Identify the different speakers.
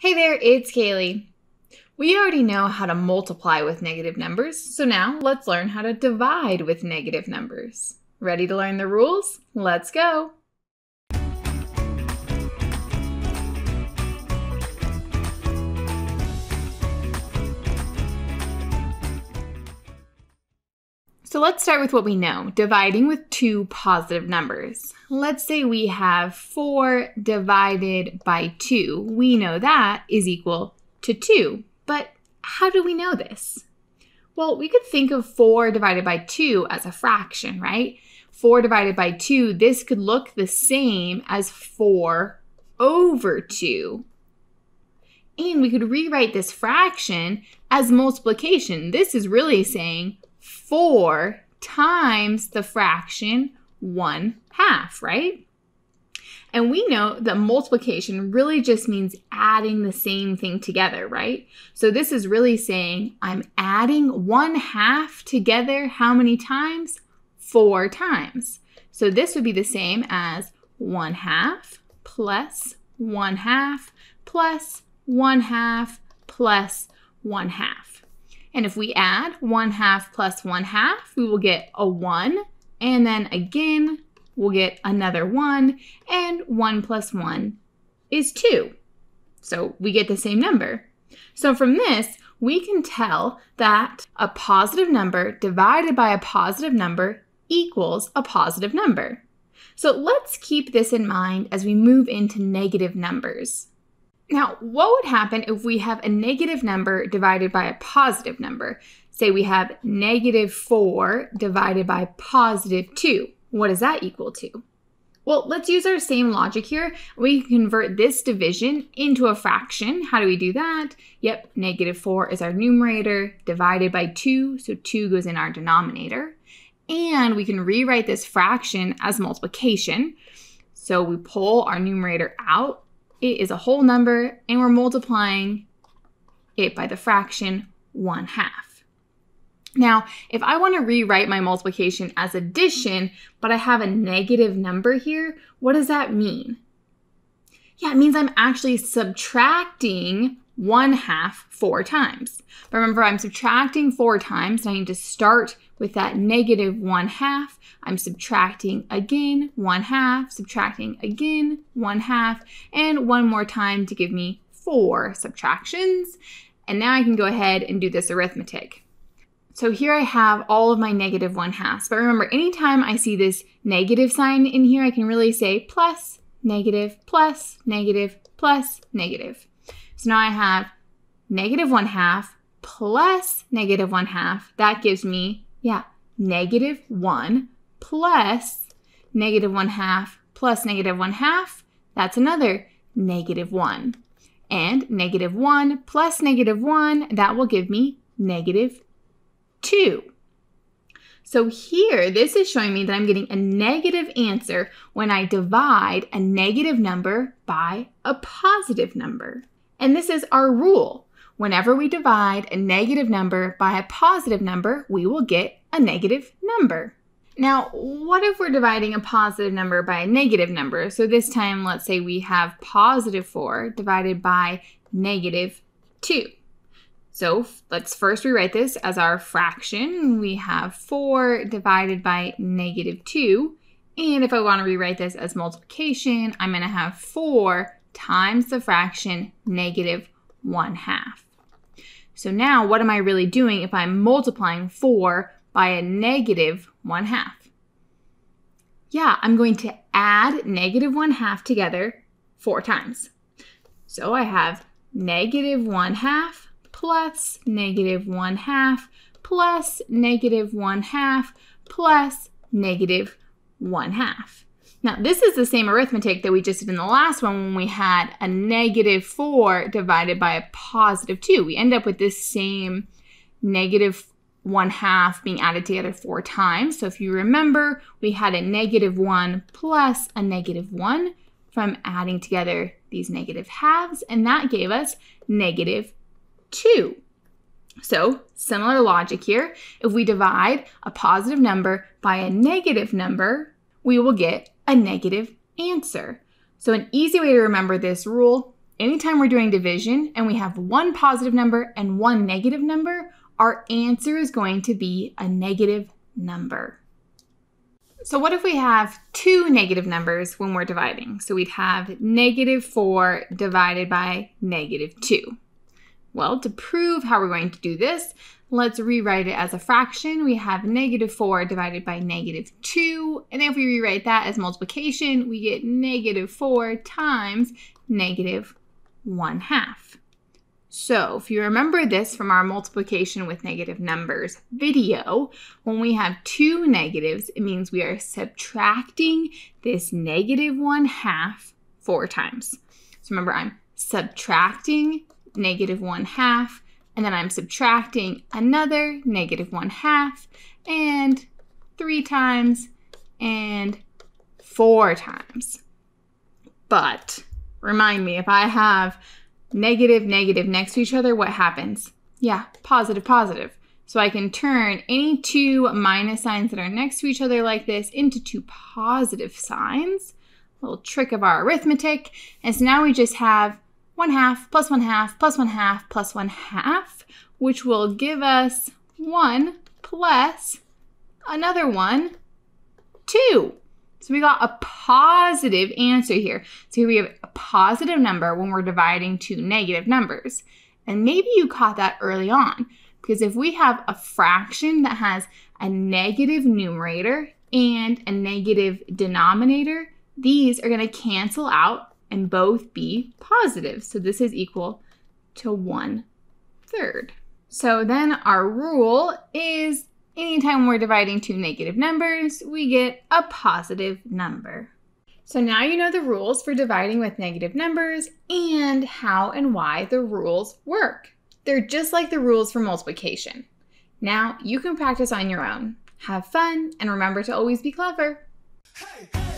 Speaker 1: Hey there, it's Kaylee. We already know how to multiply with negative numbers, so now let's learn how to divide with negative numbers. Ready to learn the rules? Let's go! So let's start with what we know, dividing with two positive numbers. Let's say we have 4 divided by 2. We know that is equal to 2. But how do we know this? Well, we could think of 4 divided by 2 as a fraction, right? 4 divided by 2, this could look the same as 4 over 2. And we could rewrite this fraction as multiplication. This is really saying 4 times the fraction 1 half, right? And we know that multiplication really just means adding the same thing together, right? So this is really saying I'm adding 1 half together how many times? 4 times. So this would be the same as 1 half plus 1 half plus 1 half plus 1 half. And if we add 1 half plus 1 half, we will get a 1. And then again, we'll get another 1. And 1 plus 1 is 2. So we get the same number. So from this, we can tell that a positive number divided by a positive number equals a positive number. So let's keep this in mind as we move into negative numbers. Now, what would happen if we have a negative number divided by a positive number? Say we have negative 4 divided by positive 2. What does that equal to? Well, let's use our same logic here. We can convert this division into a fraction. How do we do that? Yep, negative 4 is our numerator divided by 2, so 2 goes in our denominator. And we can rewrite this fraction as multiplication. So we pull our numerator out it is a whole number and we're multiplying it by the fraction 1 half. Now, if I want to rewrite my multiplication as addition, but I have a negative number here, what does that mean? Yeah, it means I'm actually subtracting 1 half four times. But remember, I'm subtracting four times, so I need to start with that negative 1 half. I'm subtracting again 1 half, subtracting again 1 half, and one more time to give me four subtractions. And now I can go ahead and do this arithmetic. So here I have all of my negative 1 halves. But remember, anytime I see this negative sign in here, I can really say plus, negative, plus, negative, plus, negative. So now I have negative 1 half plus negative 1 half. That gives me, yeah, negative 1 plus negative 1 half plus negative 1 half. That's another negative 1. And negative 1 plus negative 1, that will give me negative 2. So here, this is showing me that I'm getting a negative answer when I divide a negative number by a positive number. And this is our rule. Whenever we divide a negative number by a positive number, we will get a negative number. Now, what if we're dividing a positive number by a negative number? So this time, let's say we have positive 4 divided by negative 2. So let's first rewrite this as our fraction. We have 4 divided by negative 2. And if I want to rewrite this as multiplication, I'm going to have 4 times the fraction negative 1 half. So now what am I really doing if I'm multiplying 4 by a negative 1 half? Yeah, I'm going to add negative 1 half together four times. So I have negative 1 half plus negative 1 half plus negative 1 half plus negative 1 half. Now, this is the same arithmetic that we just did in the last one when we had a negative 4 divided by a positive 2. We end up with this same negative 1 half being added together four times. So if you remember, we had a negative 1 plus a negative 1 from adding together these negative halves, and that gave us negative 2. So, similar logic here. If we divide a positive number by a negative number, we will get a negative answer. So an easy way to remember this rule anytime we're doing division and we have one positive number and one negative number, our answer is going to be a negative number. So what if we have two negative numbers when we're dividing? So we'd have negative 4 divided by negative 2. Well, to prove how we're going to do this, let's rewrite it as a fraction. We have negative 4 divided by negative 2. And if we rewrite that as multiplication, we get negative 4 times negative 1 half. So if you remember this from our multiplication with negative numbers video, when we have two negatives, it means we are subtracting this negative 1 half four times. So remember, I'm subtracting negative 1 half, and then I'm subtracting another negative 1 half, and three times, and four times. But remind me, if I have negative, negative next to each other, what happens? Yeah, positive, positive. So I can turn any two minus signs that are next to each other like this into two positive signs. A little trick of our arithmetic. And so now we just have 1 half plus 1 half plus 1 half plus 1 half, which will give us 1 plus another 1, 2. So we got a positive answer here. So here we have a positive number when we're dividing two negative numbers. And maybe you caught that early on because if we have a fraction that has a negative numerator and a negative denominator, these are going to cancel out and both be positive. So this is equal to one third. So then our rule is Anytime we're dividing two negative numbers, we get a positive number. So now you know the rules for dividing with negative numbers and how and why the rules work. They're just like the rules for multiplication. Now you can practice on your own. Have fun and remember to always be clever. Hey.